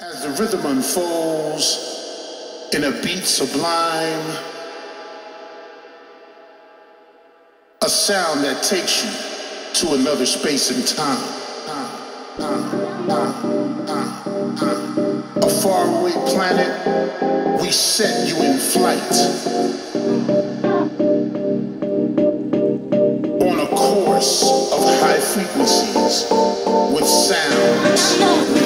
As the rhythm unfolds in a beat sublime, a sound that takes you to another space and time. A faraway planet, we set you in flight. On a course of high frequencies with sounds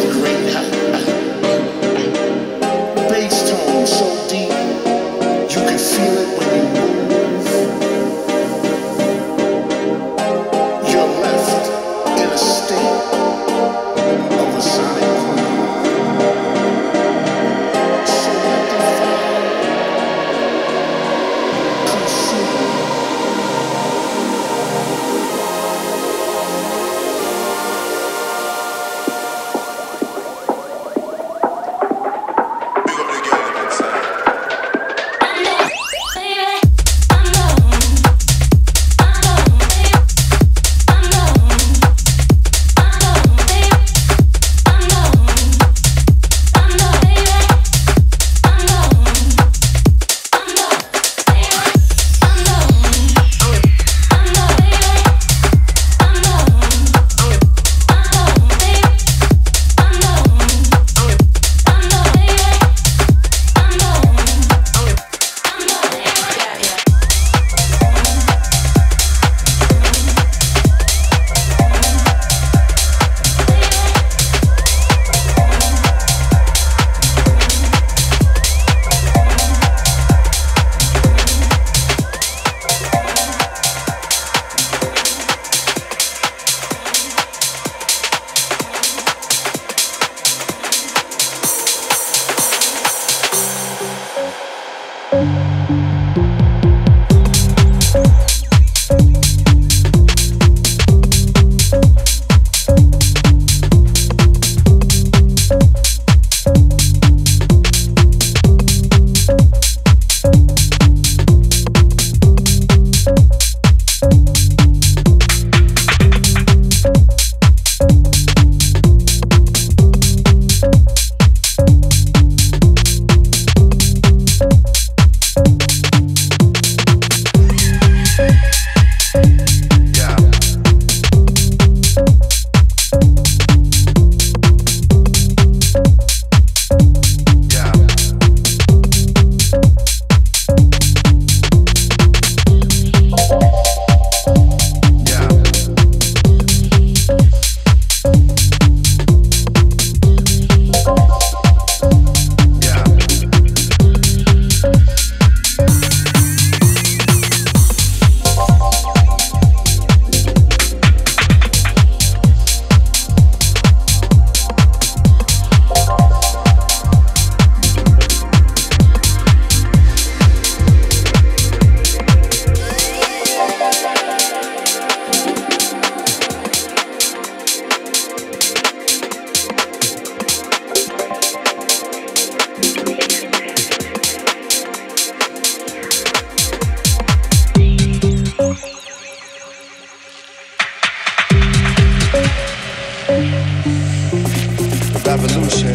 The revolution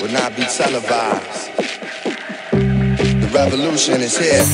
will not be televised. The revolution is here.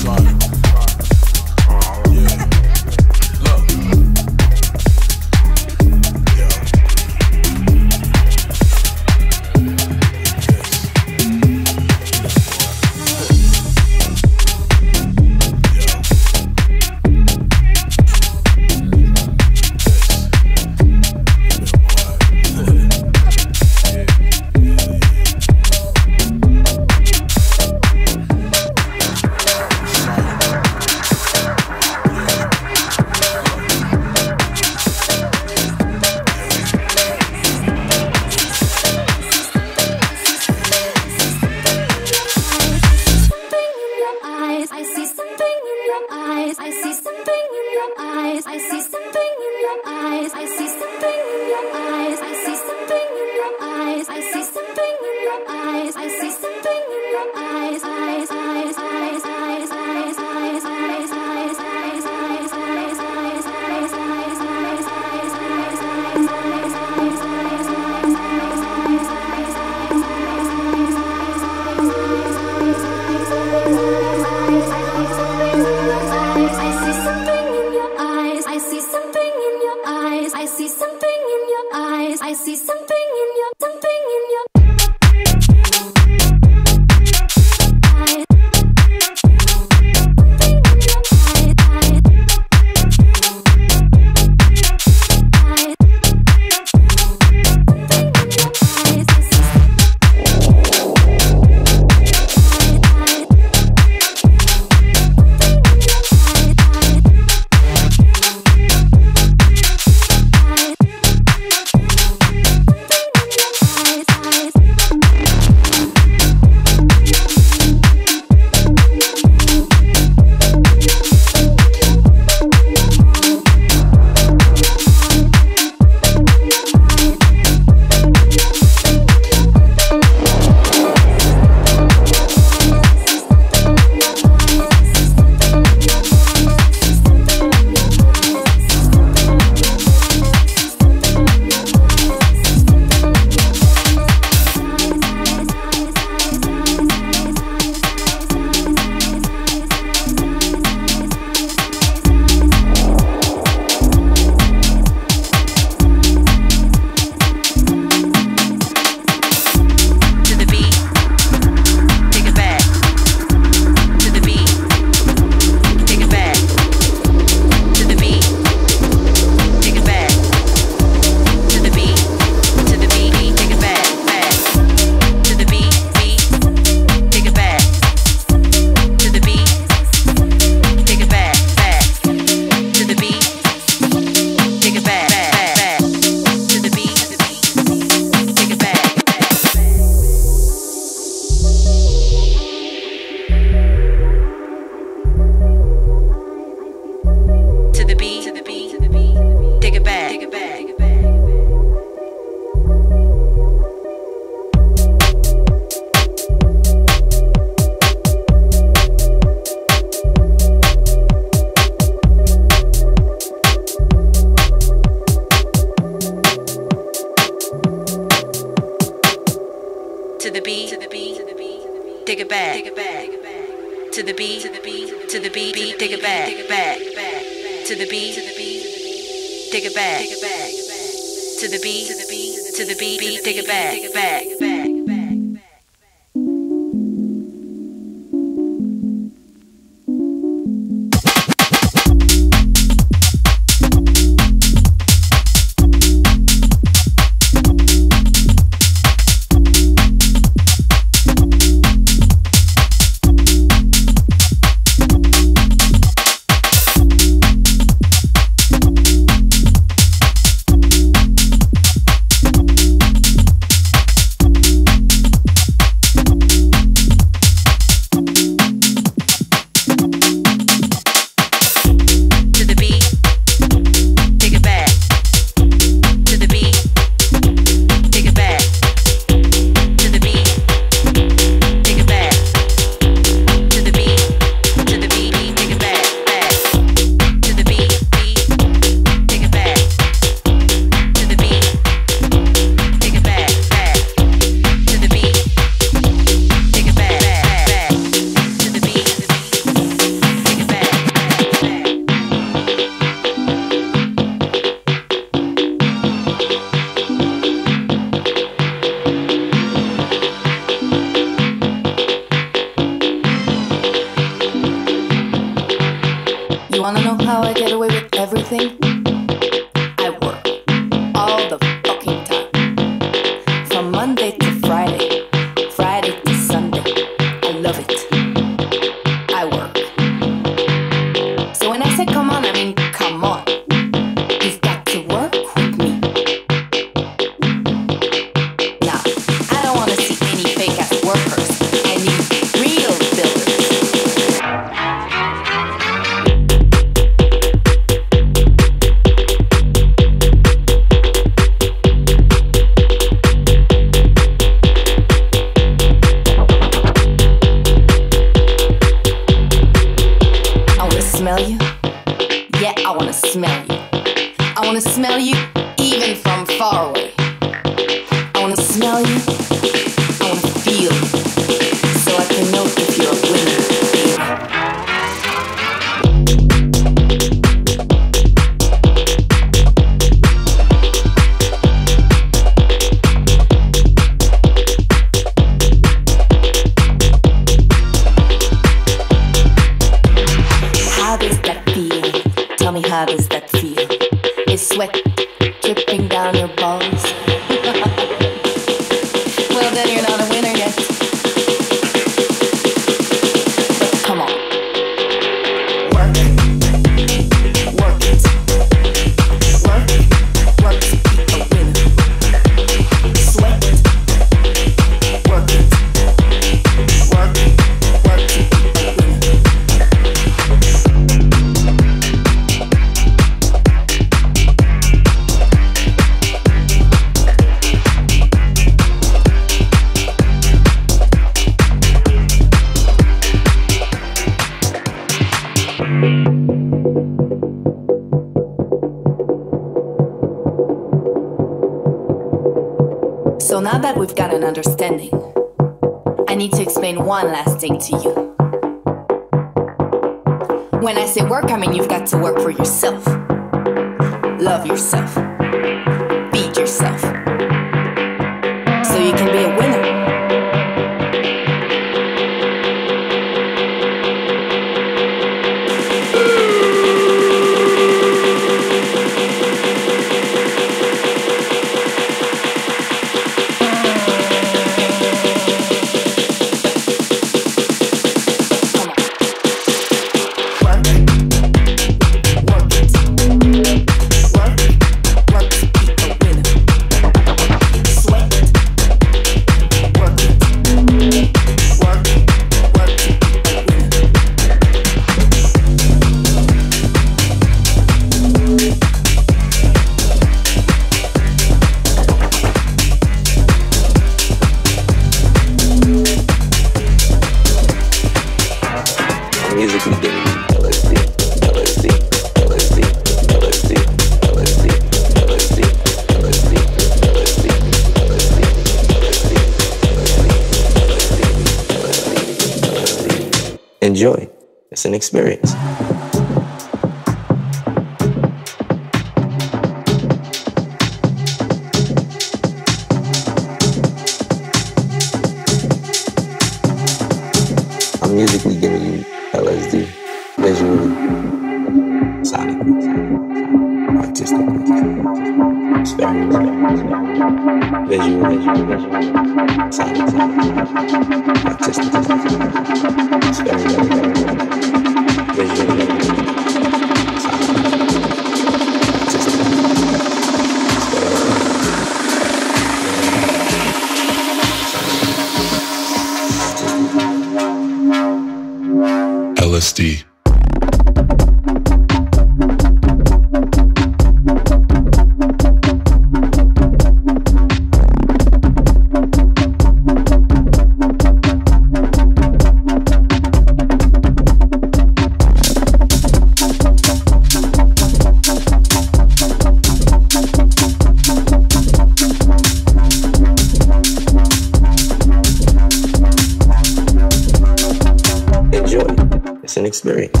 It's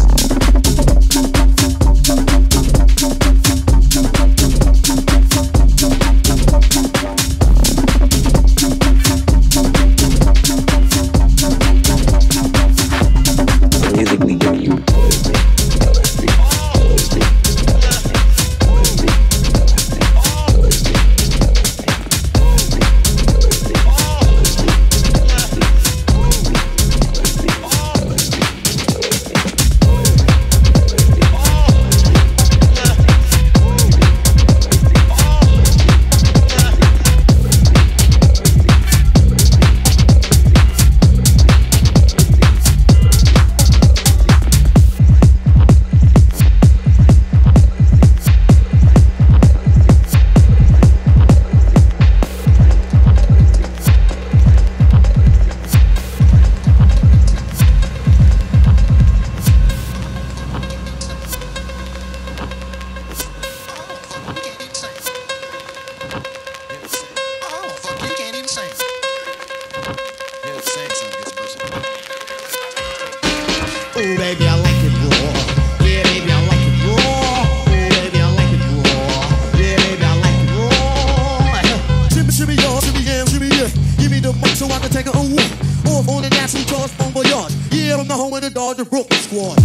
I'm the home of the Dodger Brooklyn squad.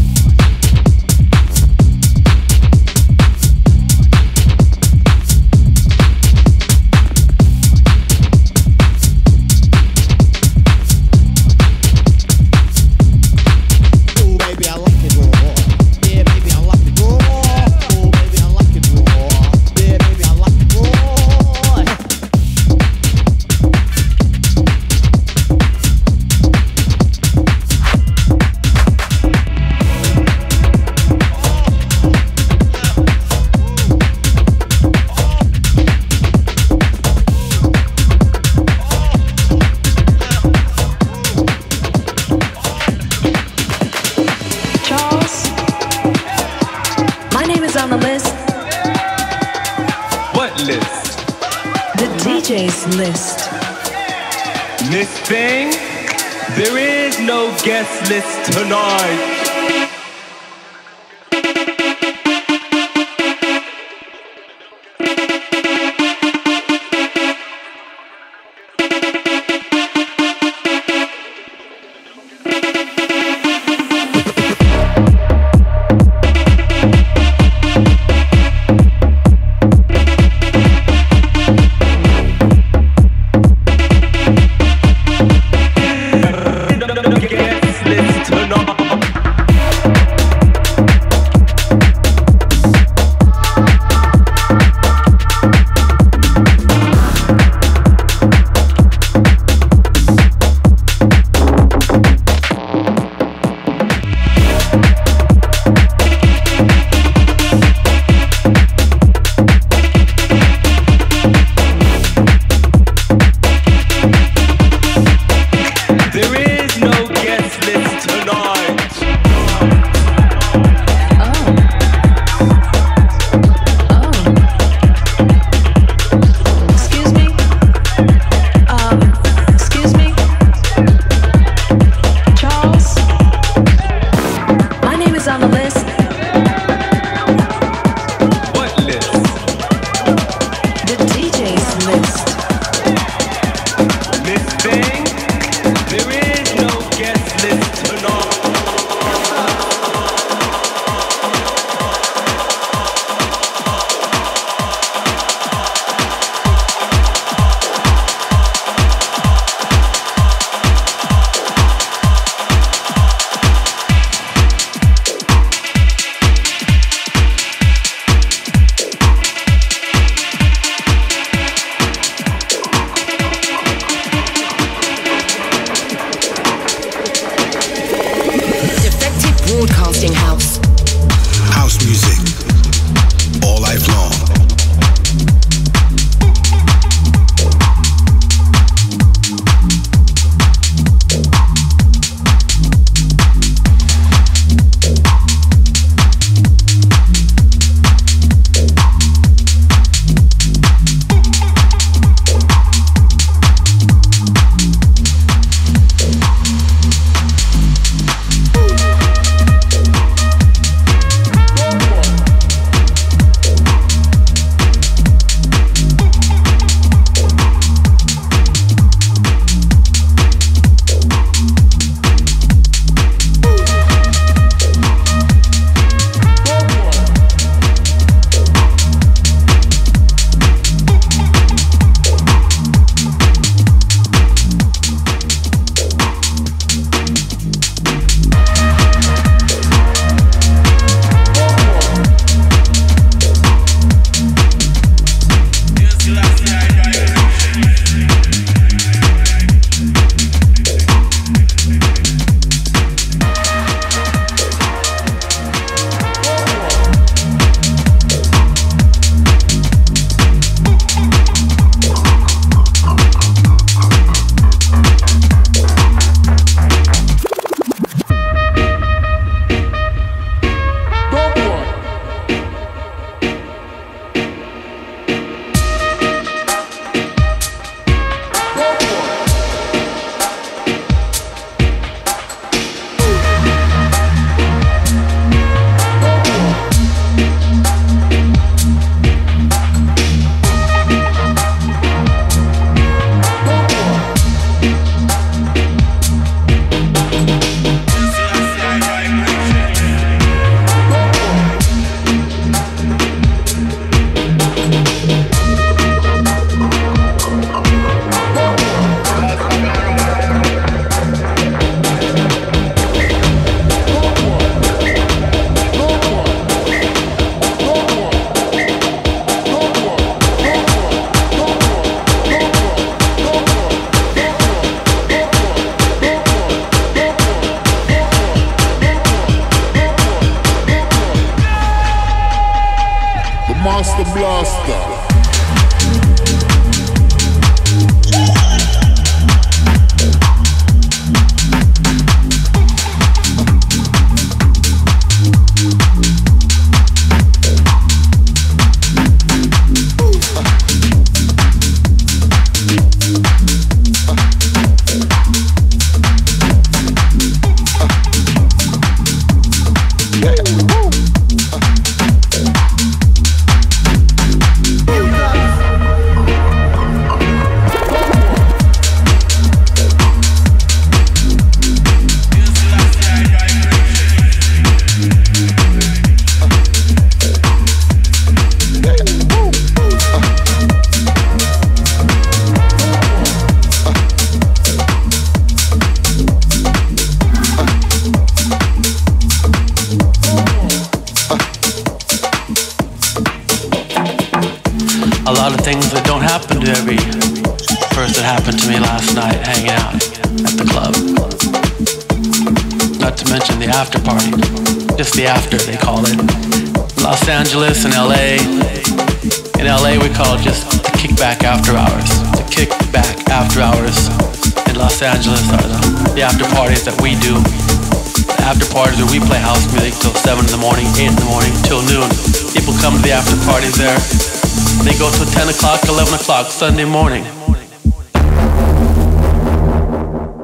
o'clock Sunday morning.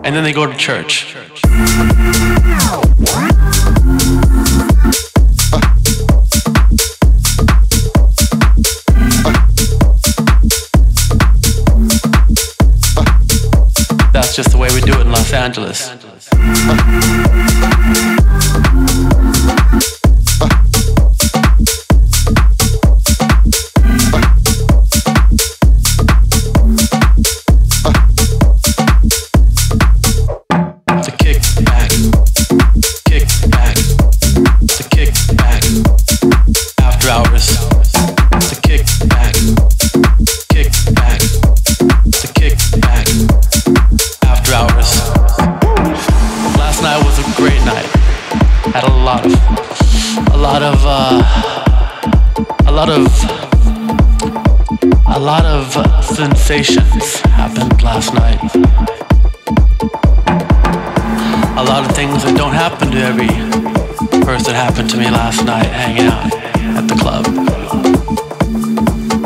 And then they go to church. That's just the way we do it in Los Angeles. Sensations happened last night. A lot of things that don't happen to every person happened to me last night hanging out at the club.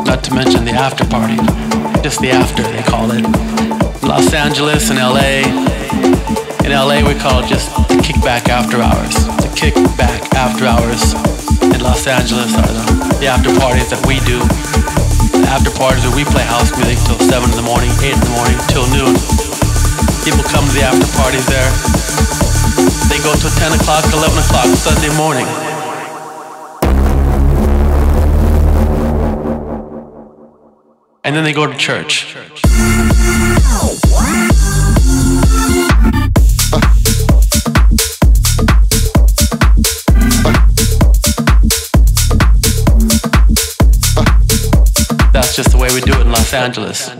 Not to mention the after party. Just the after, they call it. Los Angeles and LA. In LA, we call it just the kickback after hours. The kickback after hours in Los Angeles are the, the after parties that we do. After parties where we play house music till 7 in the morning, 8 in the morning, till noon. People come to the after parties there. They go till 10 o'clock, 11 o'clock Sunday morning. And then they go to church. Los Angeles.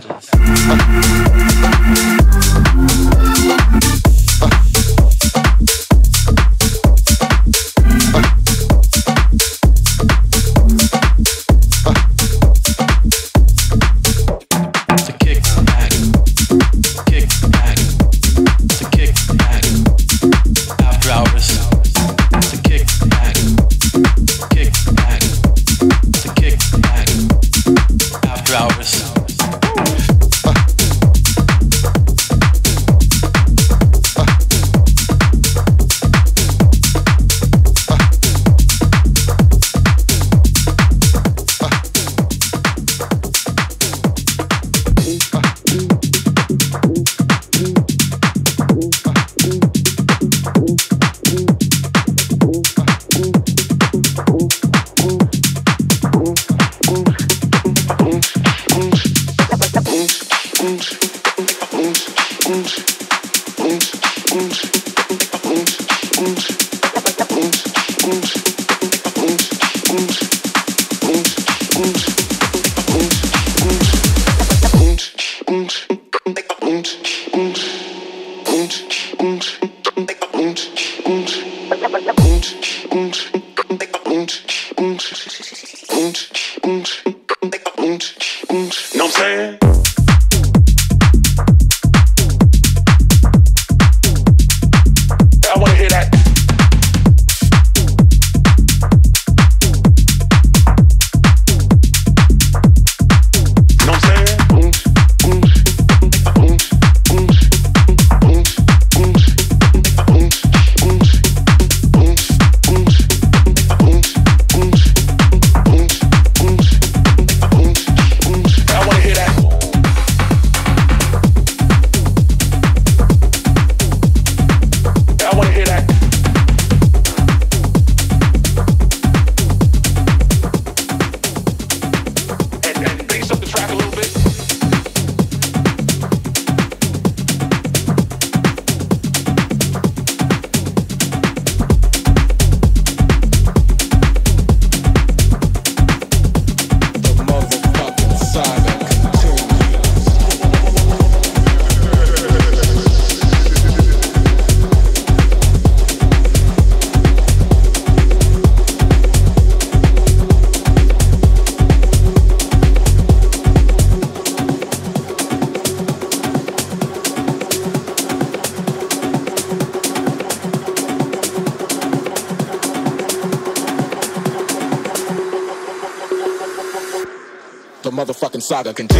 Saga continues.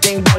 Do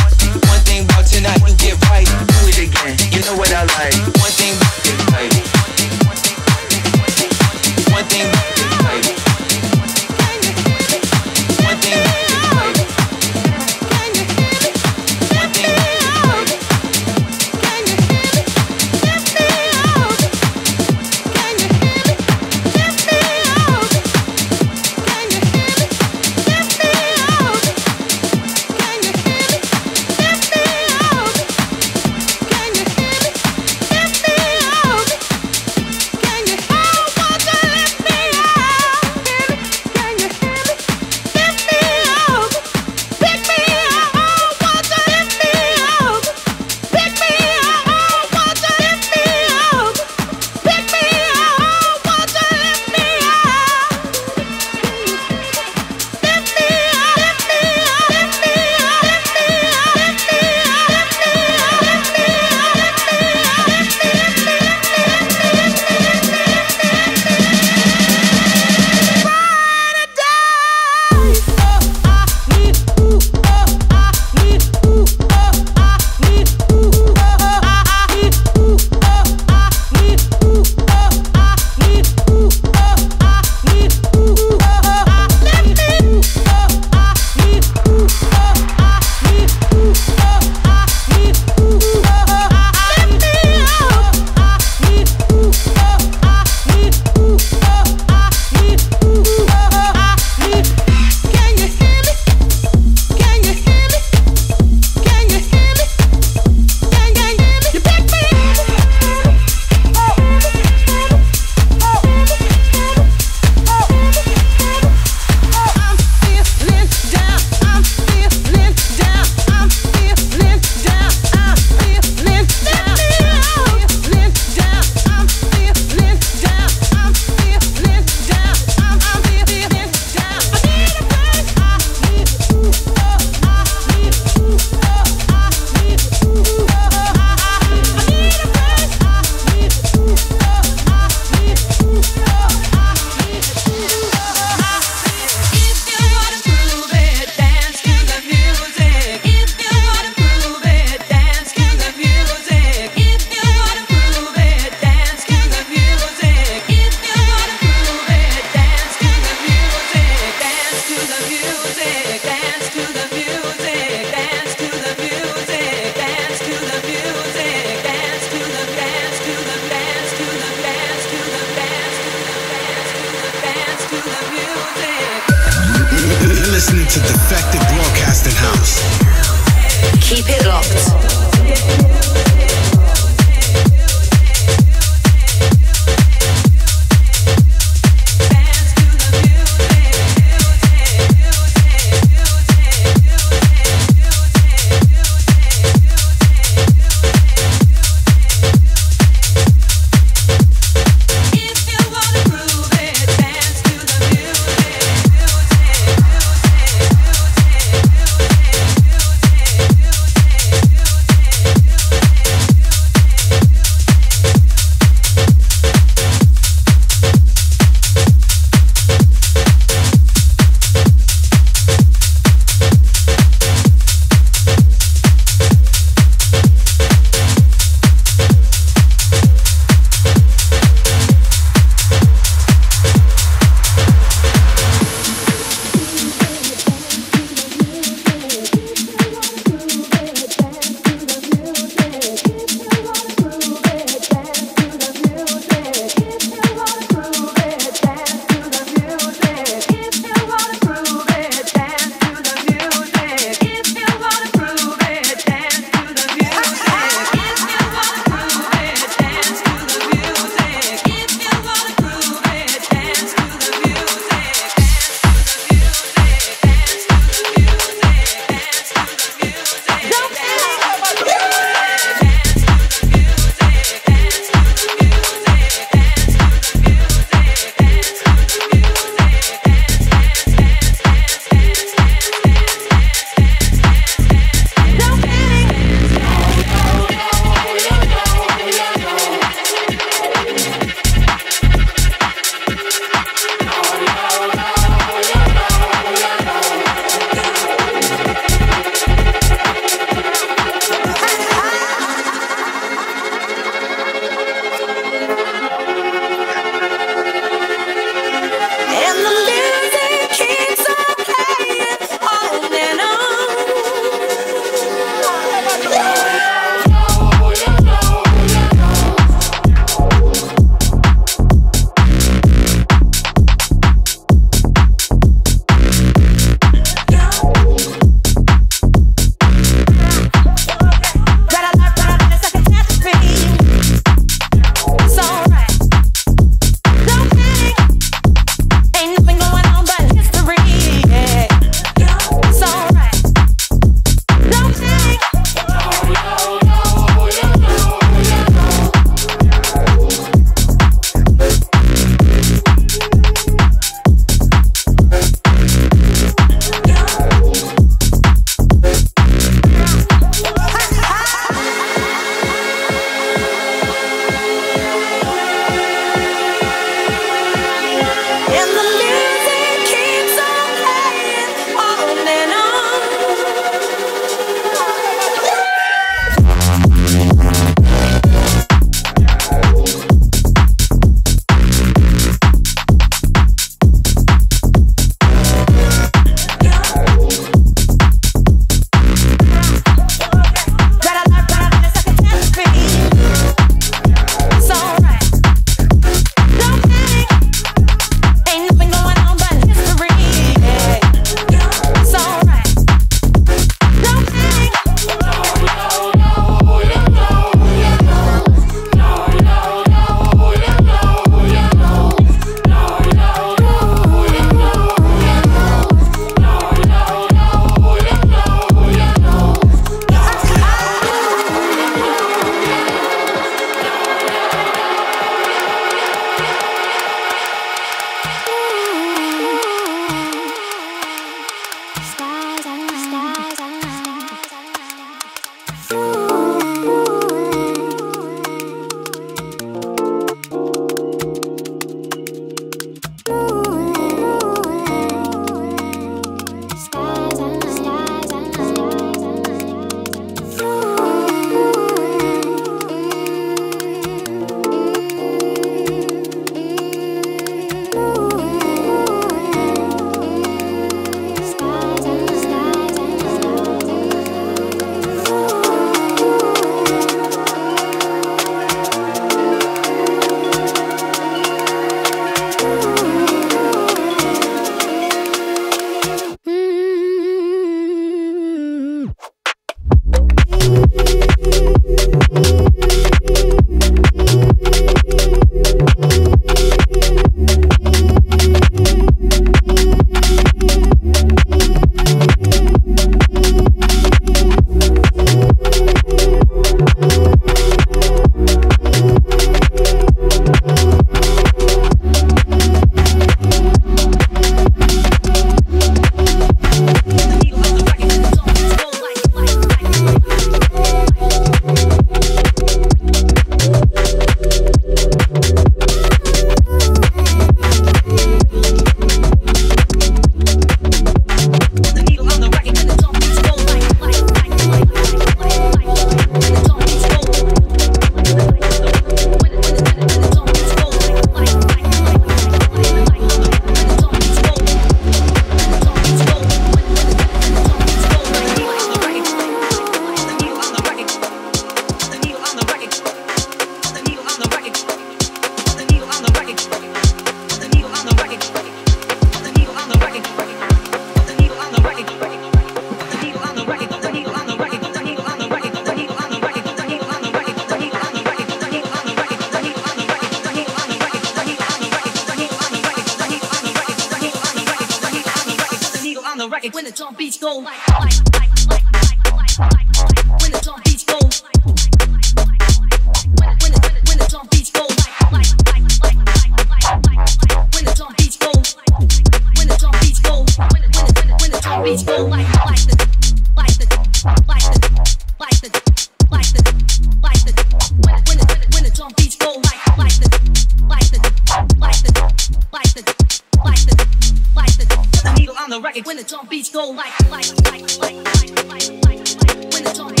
When the drum beats go like, like, like, like, like, like, like, like, when the drum